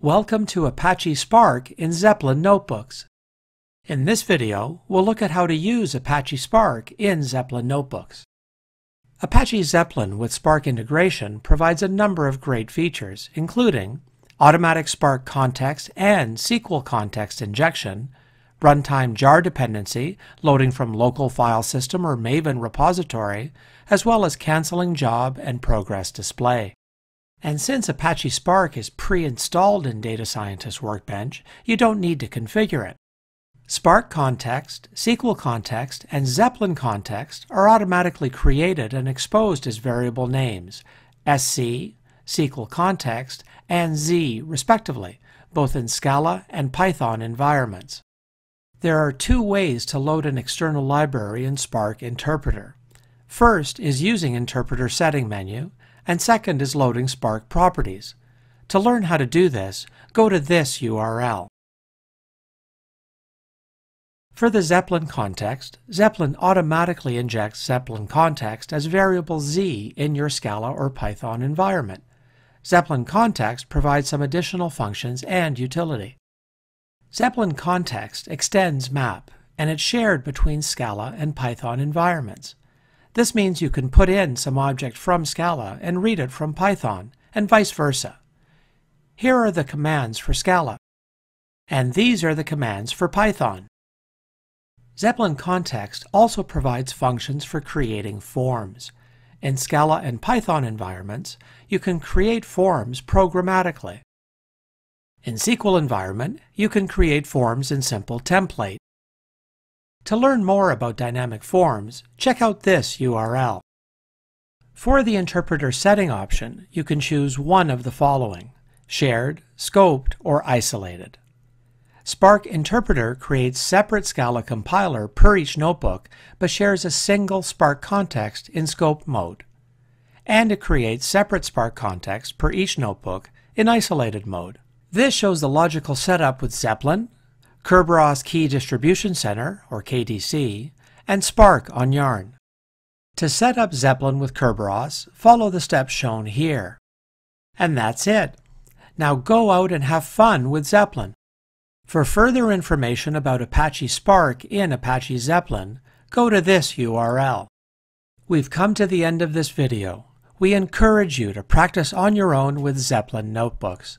Welcome to Apache Spark in Zeppelin Notebooks. In this video, we'll look at how to use Apache Spark in Zeppelin Notebooks. Apache Zeppelin with Spark integration provides a number of great features, including automatic Spark context and SQL context injection, runtime jar dependency, loading from local file system or Maven repository, as well as canceling job and progress display. And since Apache Spark is pre-installed in Data Scientist Workbench, you don't need to configure it. Spark context, SQL context, and Zeppelin context are automatically created and exposed as variable names, SC, SQL context, and Z respectively, both in Scala and Python environments. There are two ways to load an external library in Spark Interpreter. First is using Interpreter Setting menu, and second is loading Spark properties. To learn how to do this, go to this URL. For the Zeppelin context, Zeppelin automatically injects Zeppelin context as variable z in your Scala or Python environment. Zeppelin context provides some additional functions and utility. Zeppelin context extends map, and it's shared between Scala and Python environments. This means you can put in some object from Scala and read it from Python, and vice versa. Here are the commands for Scala, and these are the commands for Python. Zeppelin Context also provides functions for creating forms. In Scala and Python environments, you can create forms programmatically. In SQL environment, you can create forms in simple template. To learn more about dynamic forms, check out this URL. For the interpreter setting option, you can choose one of the following, shared, scoped, or isolated. Spark Interpreter creates separate Scala compiler per each notebook, but shares a single Spark context in scope mode. And it creates separate Spark context per each notebook in isolated mode. This shows the logical setup with Zeppelin, Kerberos Key Distribution Center, or KDC, and Spark on Yarn. To set up Zeppelin with Kerberos, follow the steps shown here. And that's it. Now go out and have fun with Zeppelin. For further information about Apache Spark in Apache Zeppelin, go to this URL. We've come to the end of this video. We encourage you to practice on your own with Zeppelin notebooks.